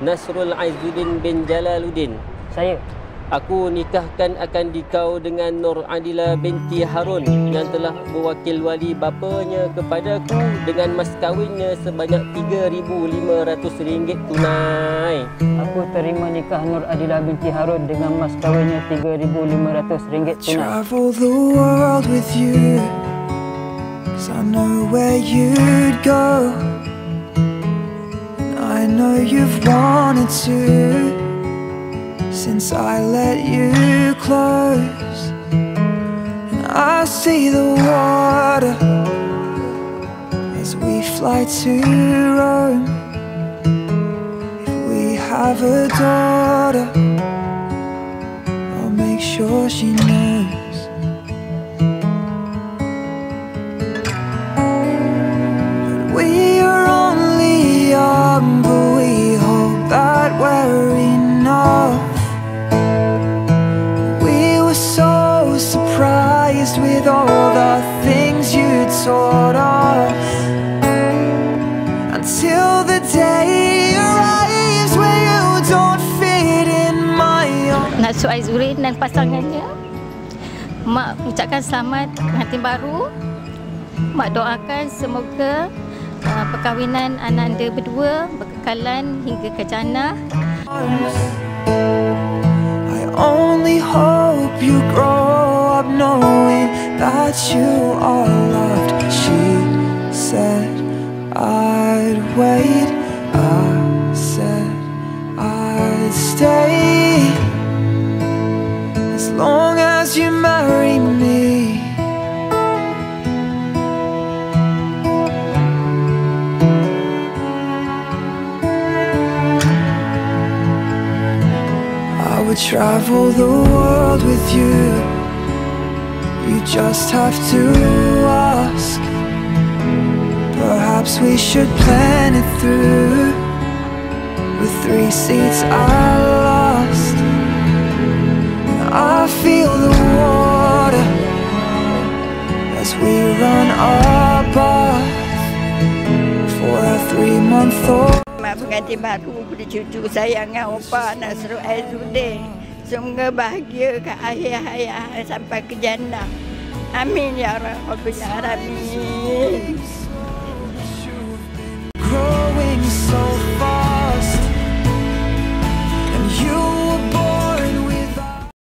Nasrul Aizuddin bin Jalaluddin. Saya. Aku nikahkan akan dikau dengan Nur Adila binti Harun yang telah berwakil wali bapanya kepadaku dengan mas kahwinnya sebanyak RM3,500 tunai. Aku terima nikah Nur Adila binti Harun dengan mas kahwinnya RM3,500 tunai. Travel the world with you Cause I know where you'd go know you've wanted to since I let you close. And I see the water as we fly to Rome. If we have a daughter, I'll make sure she knows. With all the things you taught us Until the day arrives where you don't fit in my own Nasu Aizurin dan pasangannya Mak ucapkan selamat pengantin baru. Mak doakan semoga uh, perkahwinan anak anda berdua berkekalan hingga ke jannah. I only hope you grow that you are loved. She said I'd wait, I said I'd stay as long as you marry me. I would travel the world with you. Just have to ask. Perhaps we should plan it through. With three seats I lost. I feel the water as we run bath for a three month old. Mak baru pada cucu sayangan opa Nasrul Aizuddin. Semoga bahagia ke akhir hayat sampai ke jannah. Amin ya Rabbal Alamin.